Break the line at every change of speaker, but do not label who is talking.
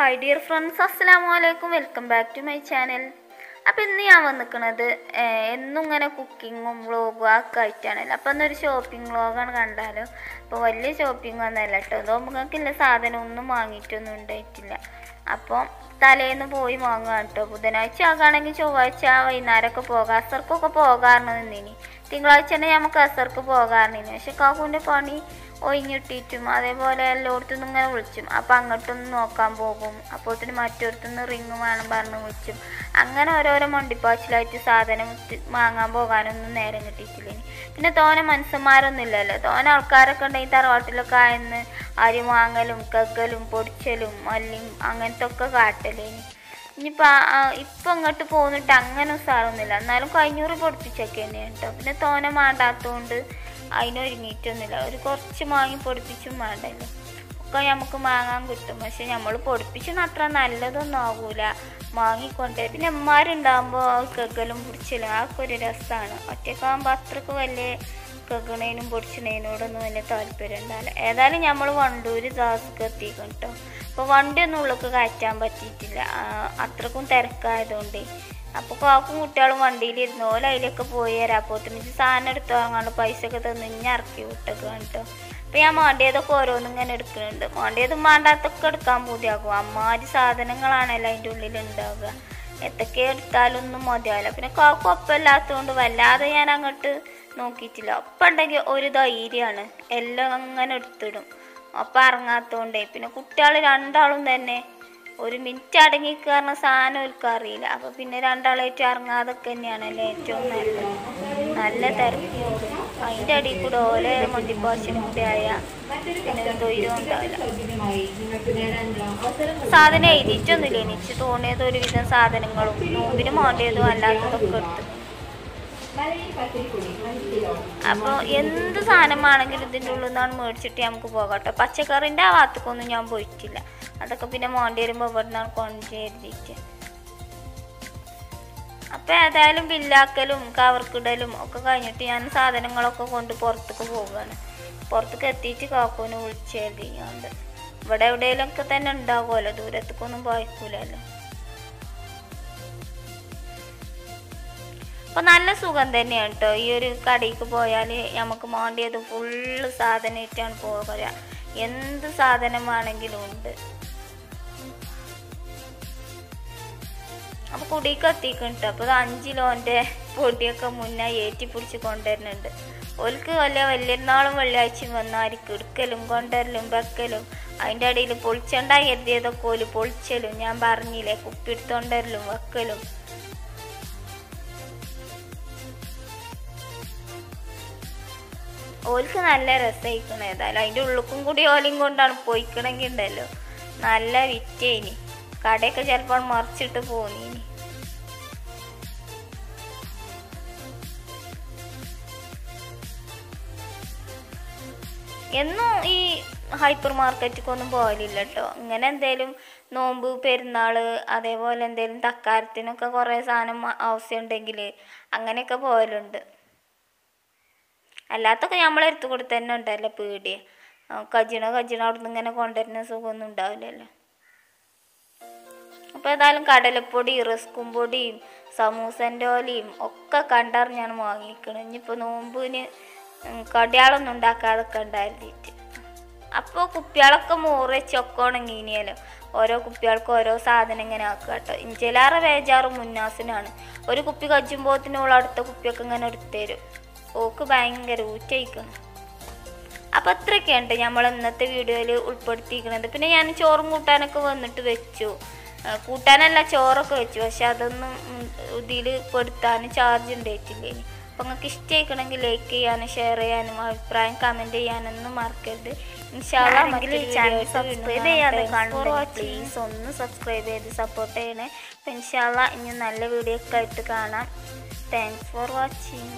Hi dear friends അസ്സലാമു അലൈക്കും welcome back to my channel അപ്പോൾ ഇന്ന് ഞാൻ വന്നിരിക്കുന്നത് എന്നും ഇങ്ങനെ കുക്കിങ്ങും വ്ളോഗും ഒക്കെ ആയിട്ടാണല്ലോ. അപ്പോൾ ഇന്നൊരു ഷോപ്പിംഗ് വ്ളോഗാണ് കണ്ടാലോ. അപ്പോൾ വലിയ ഷോപ്പിംഗ് ഒന്നല്ല കേട്ടോ അതോ നിങ്ങൾക്കില്ല സാധനം ഒന്നും വാങ്ങിയിട്ടൊന്നും ഉണ്ടായിട്ടില്ല. അപ്പോൾ തലേന്ന് പോയി വാങ്ങുക കേട്ടോ ബുധനാഴ്ച ആകുകയാണെങ്കിൽ ചൊവ്വാഴ്ച വൈകുന്നേരമൊക്കെ പോകാം. അസർക്കൊക്കെ പോകാറുണ്ട് നിന്നിനി തിങ്കളാഴ്ച തന്നെ നമുക്ക് അസർക്ക് പോകാറുണ്ട് പക്ഷെ കാക്കുവിന്റെ പണി ഒഴിഞ്ഞിട്ടിട്ടും അതേപോലെ എല്ലായിടത്തുനിന്ന് ഇങ്ങനെ വിളിച്ചും. അപ്പം അങ്ങോട്ടൊന്ന് നോക്കാൻ പോകും. അപ്പോഴത്തേന് മറ്റൊരുത്തുനിന്ന് റിങ് വേണം പറഞ്ഞ് വിളിച്ചും. അങ്ങനെ ഓരോരോ മണ്ടിപ്പാച്ചിലായിട്ട് സാധനം വാങ്ങാൻ പോകാനൊന്നും നേരം കിട്ടിയിട്ടില്ല. പിന്നെ തോനെ മനുഷ്യന്മാരൊന്നും ഇല്ലല്ലോ. തോനെ ആൾക്കാരൊക്കെ ഉണ്ടെങ്കിൽ തറവാട്ടിലൊക്കെ ആയെന്ന് അരി വാങ്ങലും കക്കലും പൊടിച്ചലും മല്ലിയും അങ്ങനത്തെ ഒക്കെ കാട്ടലേനി ഇനിയിപ്പോൾ ഇപ്പം ഇങ്ങോട്ട് പോന്നിട്ട് അങ്ങനെ ഉസാറൊന്നുമില്ല. എന്നാലും കഴിഞ്ഞൂറ് പൊടിപ്പിച്ചൊക്കെ തന്നെയാണ് കേട്ടോ. പിന്നെ തോന മാണ്ടാത്തതുകൊണ്ട് അതിനൊരുങ്ങിയിട്ടൊന്നുമില്ല ഒരു കുറച്ച് മാങ്ങി പൊടിപ്പിച്ചും വേണ്ടല്ലോ ഒക്കെ നമുക്ക് മാങ്ങാൻ കിട്ടും. പക്ഷെ നമ്മൾ പൊടിപ്പിച്ചൊന്നും അത്ര നല്ലതൊന്നും ആകൂല വാങ്ങിക്കൊണ്ട് പിന്നെ അമ്മമാരുണ്ടാകുമ്പോൾ കെക്കലും പിടിച്ചില്ല അതൊക്കെ ഒരു രസമാണ് ഒറ്റക്കാകുമ്പോൾ അത്രയ്ക്ക് വലിയ കെക്കണേനും പൊടിച്ചണേനോടൊന്നും വലിയ താല്പര്യം ഉണ്ടാവില്ല ഏതായാലും നമ്മൾ വണ്ടൂര് ദാസക്ക് എത്തിക്കും കേട്ടോ അപ്പോൾ വണ്ടിയൊന്നും ഉള്ളിലേക്ക് കയറ്റാൻ പറ്റിയിട്ടില്ല. അത്രക്കും തിരക്കായതുകൊണ്ട്. അപ്പോൾ കാക്കും കുട്ടികളും വണ്ടിയിലിരുന്നു ഓല അതിലൊക്കെ പോയി തരാം ഇത് സാധനം എടുത്തു വാങ്ങാണ്ട് പൈസ ഒക്കെ തന്നു ഇഞ്ഞ ഇറക്കി വിട്ടേക്കാണ് കേട്ടോ അപ്പോൾ ഞാൻ മാണ്ടിയതൊക്കെ ഓരോന്നും ഇങ്ങനെ എടുക്കുന്നുണ്ട് മാണ്ടിയതും മാണ്ടാത്തൊക്കെ എടുക്കാൻ പൂതിയാകും അമ്മാതിരി സാധനങ്ങളാണല്ലോ അതിന്റെ ഉള്ളിൽ ഉണ്ടാവുക. എത്തൊക്കെ എടുത്താലൊന്നും മതിയാവില്ല. പിന്നെ കാക്കും ഒപ്പമില്ലാത്തതുകൊണ്ട് വല്ലാതെ ഞാൻ അങ്ങോട്ട് നോക്കിയിട്ടില്ല. ഒപ്പം ഉണ്ടെങ്കിൽ ഒരു ധൈര്യമാണ്. എല്ലാം അങ്ങനെ എടുത്തിടും. ഒപ്പം ഇറങ്ങാത്തതുകൊണ്ടേ പിന്നെ കുട്ടികൾ രണ്ടാളും തന്നെ. ഒരു മിനിറ്റ് അടങ്ങി കയറുന്ന സാധനം അവർക്ക് അറിയില്ല. അപ്പൊ പിന്നെ രണ്ടാളായിട്ട് ഇറങ്ങാതൊക്കെ തന്നെയാണല്ലേ ഏറ്റവും നല്ലത്. നല്ല തിരക്കും. അതിന്റെ അടിയിൽ കൂടെ ഓലെ മണ്ടിപ്പാശനും കൂടെ ആയ പിന്നെ തൊയിലും ഉണ്ടാവില്ല. സാധനം എഴുതിയിട്ടൊന്നുമില്ല. എനിക്ക് തോന്നിയത് ഒരുവിധം സാധനങ്ങളും നോമ്പിന് മാണ്ടിയതും അല്ലാത്തതൊക്കെ എടുത്ത്. അപ്പോൾ എന്ത് സാധനമാണെങ്കിലും ഇതിന്റെ ഉള്ളിൽ നിന്നാണ് മേടിച്ചിട്ട് നമുക്ക് പോകട്ടെ പച്ചക്കറിന്റെ ആ ഭാഗത്തേക്കൊന്നും ഞാൻ പോയിട്ടില്ല. അതൊക്കെ പിന്നെ മോണ്ടി വരുമ്പോൾ ഇവിടെ നിന്നാണ് കൊണ്ടുവരുതിട്ട് അപ്പോൾ ഏതായാലും ബില്ലാക്കലും കവർക്കിടലും ഒക്കെ കഴിഞ്ഞിട്ട് ഞാൻ സാധനങ്ങളൊക്കെ കൊണ്ട് പുറത്തേക്ക് പോവുകയാണ്. പുറത്തേക്ക് എത്തിയിട്ട് കാക്കൂനെ വിളിച്ചു എഴുതിയാണ്ട് ഇവിടെ എവിടെയെങ്കിലുമൊക്കെ തന്നെ ഉണ്ടാകുമല്ലോ. ദൂരത്തേക്കൊന്നും പോയിക്കൂലല്ലോ. അപ്പോൾ നല്ല സുഖം തന്നെയാണ് കേട്ടോ ഈ ഒരു കടയ്ക്ക് പോയാൽ നമുക്ക് മാണ്ടിയത് ഫുള്ള് സാധനമായിട്ടാണ് പോകുക എന്ത് സാധനം സാധനമാണെങ്കിലും ഉണ്ട്. അപ്പോൾ കുടിക്ക് എത്തിക്കുന്നുണ്ട് അപ്പോൾ ഇത് അഞ്ച് ലോന്റെ പൊടിയൊക്കെ മുന്നേ ഏറ്റി പിടിച്ച് കൊണ്ടുവരുന്നുണ്ട്. ഓൽക്ക് വല്ല വലിയനാളും വെള്ളിയാഴ്ചയും വന്നായിരിക്കും. എടുക്കലും കൊണ്ടുവരലും വെക്കലും. അതിന്റെ ഇടയിൽ പൊളിച്ചണ്ടായി എത്തിയതൊക്കെ ഓൽ പൊളിച്ചലും. ഞാൻ പറഞ്ഞില്ലേ കുപ്പി എടുത്തോണ്ടരലും വെക്കലും. ഓൽക്ക് നല്ല രസമായിക്കണം ഏതായാലും അതിന്റെ ഉള്ളിക്കും കൂടി ഓലയും കൊണ്ടാണ് പോയിക്കണമെങ്കിൽ ഉണ്ടല്ലോ നല്ല വിറ്റേനി. കടയൊക്കെ ചിലപ്പോൾ മറിച്ചിട്ട് പോന്നീനി. എന്നും ഈ ഹൈപ്പർ മാർക്കറ്റിക്കൊന്നും പോകലില്ല കേട്ടോ ഇങ്ങനെ എന്തേലും നോമ്പ് പെരുന്നാൾ അതേപോലെ എന്തേലും തക്കാരത്തിനൊക്കെ കുറേ സാധനം ആവശ്യമുണ്ടെങ്കിൽ അങ്ങനെയൊക്കെ പോകലുണ്ട് അല്ലാത്തൊക്കെ നമ്മളെടുത്ത് കൊടുത്ത് തന്നെ ഉണ്ടല്ലോ പേടി. കജിണ കജിണ അവിടുന്ന് ഇങ്ങനെ കൊണ്ടുവരുന്ന സുഖമൊന്നും ഉണ്ടാവില്ലല്ലോ. അപ്പോൾ ഏതായാലും കടലപ്പൊടി റിസ്കും പൊടിയും സമൂസന്റെ ഓലയും ഒക്കെ കണ്ടറിഞ്ഞാണ് വാങ്ങിക്കണത്. ഇനിയിപ്പോൾ നോമ്പിന് കടിയാളൊന്നും ഉണ്ടാക്കാതൊക്കെ ഉണ്ടായിരുന്നിട്ട്. അപ്പോൾ കുപ്പികളൊക്കെ മൂറ് വെച്ചൊക്കെ ഉണങ്ങിനിയല്ലോ ഓരോ കുപ്പികൾക്ക് ഓരോ സാധനം ഇങ്ങനെ ആക്കുക കേട്ടോ. ഇഞ്ചലാറ് വേജാറ് മുന്നാസിനാണ്. ഒരു കുപ്പി കജ്ജുമ്പോത്തിനുള്ള അടുത്ത കുപ്പിയൊക്കെ ഇങ്ങനെ എടുത്തു തരും. ഓക്ക് ഭയങ്കര ഊറ്റയിക്കണം അപ്പോൾ അത്രയൊക്കെയുണ്ട് നമ്മൾ ഇന്നത്തെ വീഡിയോയിൽ ഉൾപ്പെടുത്തിയിരിക്കുന്നത്. പിന്നെ ഞാൻ ചോറും കൂട്ടാനൊക്കെ വന്നിട്ട് വെച്ചു. കൂട്ടാനല്ല ചോറൊക്കെ വെച്ചു. പക്ഷെ അതൊന്നും ഇതിൽ പെടുത്താൻ ചാർജ് ഉണ്ടായിട്ടില്ല. അപ്പോൾ അപ്പം നിങ്ങൾക്ക് ഇഷ്ടമായിക്കണമെങ്കിൽ ലൈക്ക് ചെയ്യാനും ഷെയർ ചെയ്യാനും അഭിപ്രായം കമന്റ് ചെയ്യാനൊന്നും മറക്കരുത്. പ്ലീസ് ഒന്ന് സബ്സ്ക്രൈബ് ചെയ്ത് സപ്പോർട്ട് ചെയ്യണേ. അപ്പം ഇൻഷാല്ല ഇനി നല്ല വീഡിയോ ഒക്കെ ആയിട്ട് കാണാം. Thanks for watching